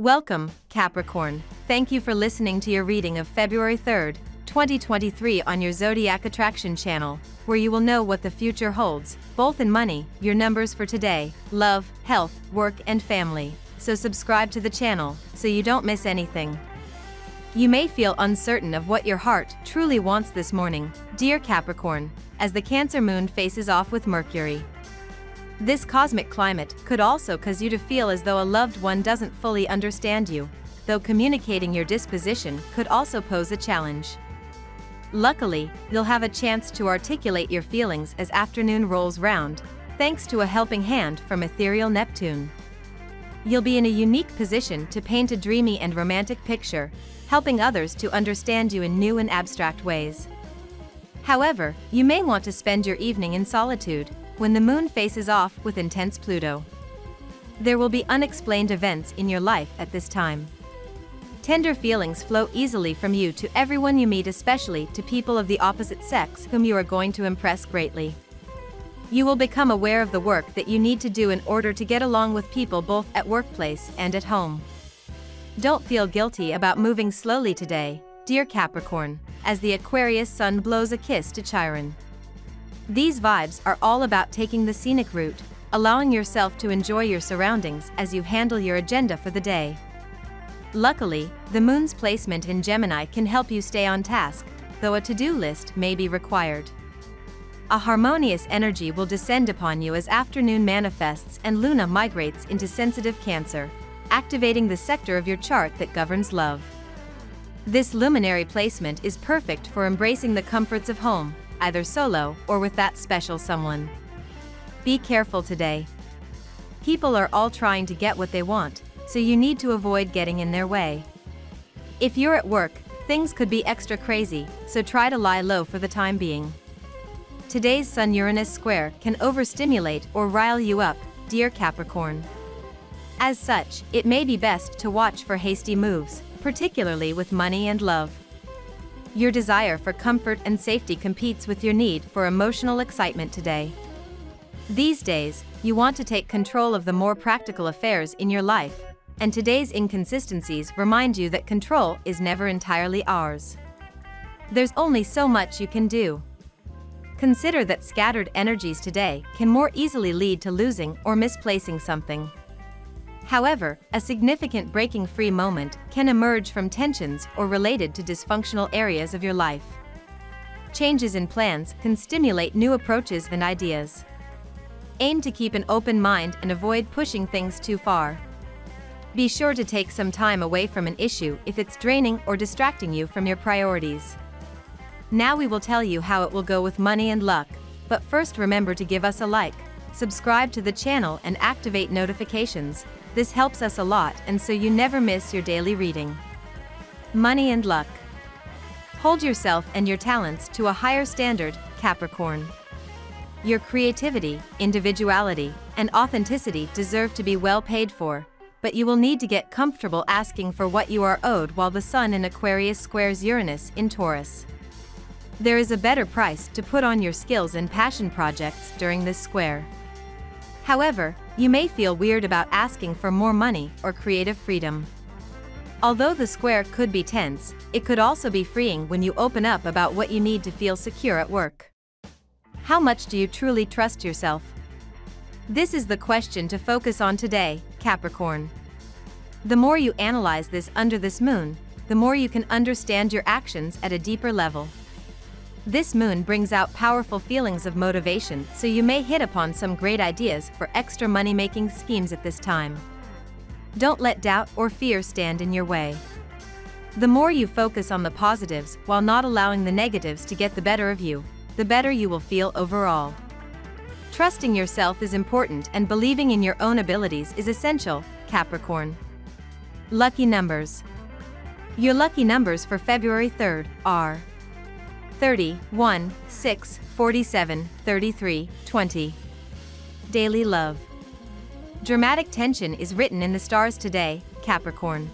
Welcome, Capricorn. Thank you for listening to your reading of February 3rd, 2023 on your Zodiac Attraction channel, where you will know what the future holds, both in money, your numbers for today, love, health, work, and family. So subscribe to the channel so you don't miss anything. You may feel uncertain of what your heart truly wants this morning, dear Capricorn, as the Cancer moon faces off with Mercury. This cosmic climate could also cause you to feel as though a loved one doesn't fully understand you, though communicating your disposition could also pose a challenge. Luckily, you'll have a chance to articulate your feelings as afternoon rolls round, thanks to a helping hand from ethereal Neptune. You'll be in a unique position to paint a dreamy and romantic picture, helping others to understand you in new and abstract ways. However, you may want to spend your evening in solitude, when the moon faces off with intense Pluto. There will be unexplained events in your life at this time. Tender feelings flow easily from you to everyone you meet especially to people of the opposite sex whom you are going to impress greatly. You will become aware of the work that you need to do in order to get along with people both at workplace and at home. Don't feel guilty about moving slowly today, dear Capricorn, as the Aquarius sun blows a kiss to Chiron. These vibes are all about taking the scenic route, allowing yourself to enjoy your surroundings as you handle your agenda for the day. Luckily, the moon's placement in Gemini can help you stay on task, though a to-do list may be required. A harmonious energy will descend upon you as afternoon manifests and Luna migrates into sensitive Cancer, activating the sector of your chart that governs love. This luminary placement is perfect for embracing the comforts of home, either solo or with that special someone. Be careful today. People are all trying to get what they want, so you need to avoid getting in their way. If you're at work, things could be extra crazy, so try to lie low for the time being. Today's Sun-Uranus square can overstimulate or rile you up, dear Capricorn. As such, it may be best to watch for hasty moves, particularly with money and love. Your desire for comfort and safety competes with your need for emotional excitement today. These days, you want to take control of the more practical affairs in your life, and today's inconsistencies remind you that control is never entirely ours. There's only so much you can do. Consider that scattered energies today can more easily lead to losing or misplacing something. However, a significant breaking free moment can emerge from tensions or related to dysfunctional areas of your life. Changes in plans can stimulate new approaches and ideas. Aim to keep an open mind and avoid pushing things too far. Be sure to take some time away from an issue if it's draining or distracting you from your priorities. Now we will tell you how it will go with money and luck, but first remember to give us a like, subscribe to the channel and activate notifications, this helps us a lot and so you never miss your daily reading. Money and luck. Hold yourself and your talents to a higher standard, Capricorn. Your creativity, individuality, and authenticity deserve to be well paid for, but you will need to get comfortable asking for what you are owed while the Sun in Aquarius squares Uranus in Taurus. There is a better price to put on your skills and passion projects during this square. However, you may feel weird about asking for more money or creative freedom. Although the square could be tense, it could also be freeing when you open up about what you need to feel secure at work. How much do you truly trust yourself? This is the question to focus on today, Capricorn. The more you analyze this under this moon, the more you can understand your actions at a deeper level. This moon brings out powerful feelings of motivation, so you may hit upon some great ideas for extra money-making schemes at this time. Don't let doubt or fear stand in your way. The more you focus on the positives while not allowing the negatives to get the better of you, the better you will feel overall. Trusting yourself is important and believing in your own abilities is essential, Capricorn. Lucky numbers. Your lucky numbers for February 3rd are 30, 1, 6, 47, 33, 20. Daily Love. Dramatic tension is written in the stars today, Capricorn.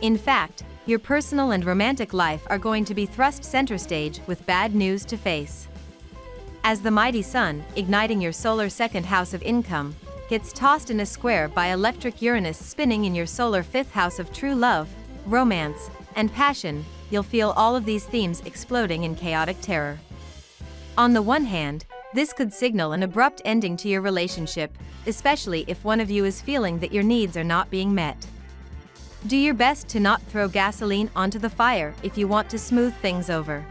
In fact, your personal and romantic life are going to be thrust center stage with bad news to face. As the mighty sun, igniting your solar second house of income, gets tossed in a square by electric Uranus spinning in your solar fifth house of true love, romance, and passion, you'll feel all of these themes exploding in chaotic terror. On the one hand, this could signal an abrupt ending to your relationship, especially if one of you is feeling that your needs are not being met. Do your best to not throw gasoline onto the fire if you want to smooth things over.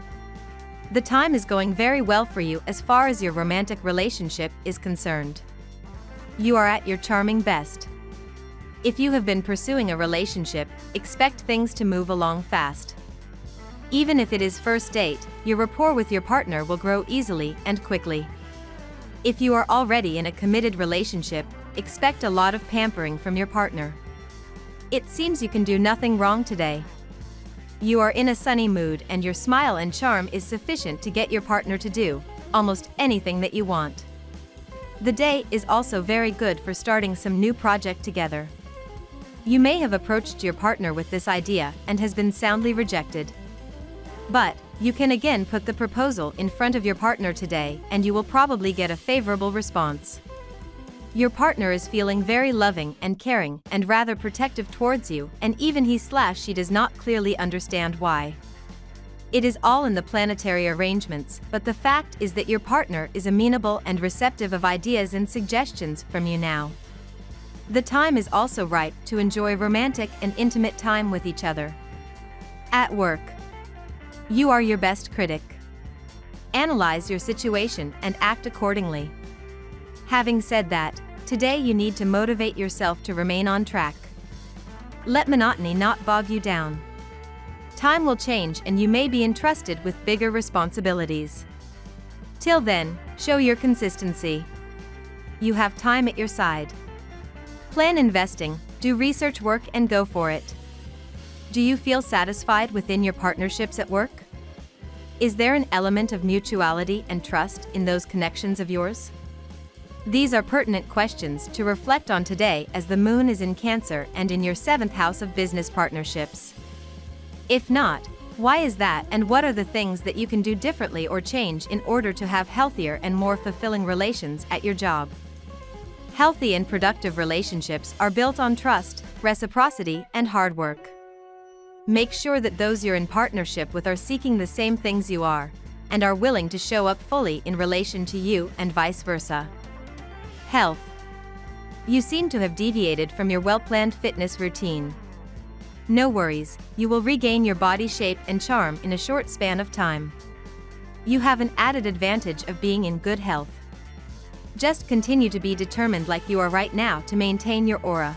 The time is going very well for you as far as your romantic relationship is concerned. You are at your charming best. If you have been pursuing a relationship, expect things to move along fast. Even if it is first date, your rapport with your partner will grow easily and quickly. If you are already in a committed relationship, expect a lot of pampering from your partner. It seems you can do nothing wrong today. You are in a sunny mood and your smile and charm is sufficient to get your partner to do almost anything that you want. The day is also very good for starting some new project together. You may have approached your partner with this idea and has been soundly rejected. But, you can again put the proposal in front of your partner today and you will probably get a favorable response. Your partner is feeling very loving and caring and rather protective towards you and even he slash she does not clearly understand why. It is all in the planetary arrangements, but the fact is that your partner is amenable and receptive of ideas and suggestions from you now. The time is also right to enjoy romantic and intimate time with each other. At work, you are your best critic. Analyze your situation and act accordingly. Having said that, today you need to motivate yourself to remain on track. Let monotony not bog you down. Time will change and you may be entrusted with bigger responsibilities. Till then, show your consistency. You have time at your side. Plan investing, do research work and go for it. Do you feel satisfied within your partnerships at work? Is there an element of mutuality and trust in those connections of yours? These are pertinent questions to reflect on today as the moon is in Cancer and in your seventh house of business partnerships. If not, why is that and what are the things that you can do differently or change in order to have healthier and more fulfilling relations at your job? Healthy and productive relationships are built on trust, reciprocity, and hard work. Make sure that those you're in partnership with are seeking the same things you are, and are willing to show up fully in relation to you and vice versa. Health. You seem to have deviated from your well-planned fitness routine. No worries, you will regain your body shape and charm in a short span of time. You have an added advantage of being in good health. Just continue to be determined like you are right now to maintain your aura.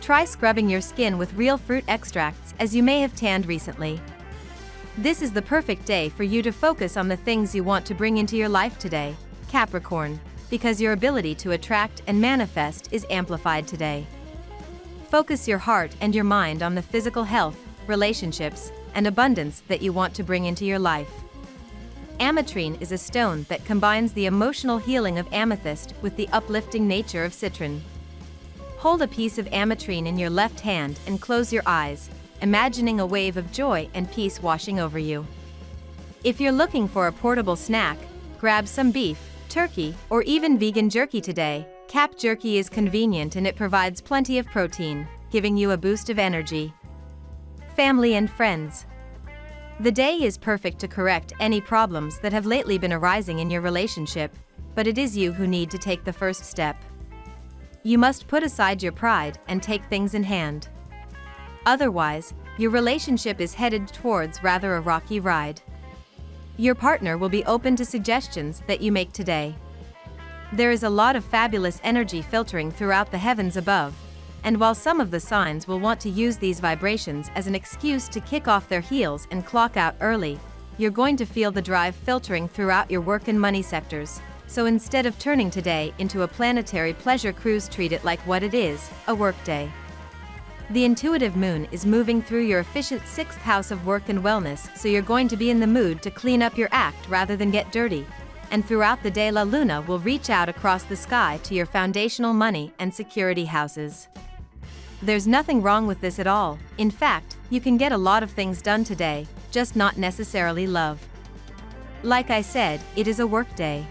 Try scrubbing your skin with real fruit extracts as you may have tanned recently. This is the perfect day for you to focus on the things you want to bring into your life today, Capricorn, because your ability to attract and manifest is amplified today. Focus your heart and your mind on the physical health, relationships, and abundance that you want to bring into your life. Ametrine is a stone that combines the emotional healing of amethyst with the uplifting nature of citrine. Hold a piece of ametrine in your left hand and close your eyes, imagining a wave of joy and peace washing over you. If you're looking for a portable snack, grab some beef, turkey, or even vegan jerky today, Cap Jerky is convenient and it provides plenty of protein, giving you a boost of energy. Family and friends. The day is perfect to correct any problems that have lately been arising in your relationship, but it is you who need to take the first step. You must put aside your pride and take things in hand. Otherwise, your relationship is headed towards rather a rocky ride. Your partner will be open to suggestions that you make today. There is a lot of fabulous energy filtering throughout the heavens above, and while some of the signs will want to use these vibrations as an excuse to kick off their heels and clock out early, you're going to feel the drive filtering throughout your work and money sectors. So instead of turning today into a planetary pleasure cruise, treat it like what it is a workday. The intuitive moon is moving through your efficient sixth house of work and wellness, so you're going to be in the mood to clean up your act rather than get dirty and throughout the day La Luna will reach out across the sky to your foundational money and security houses. There's nothing wrong with this at all, in fact, you can get a lot of things done today, just not necessarily love. Like I said, it is a work day.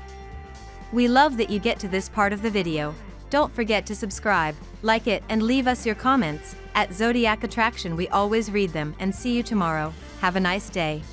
We love that you get to this part of the video. Don't forget to subscribe, like it, and leave us your comments. At Zodiac Attraction, we always read them and see you tomorrow. Have a nice day.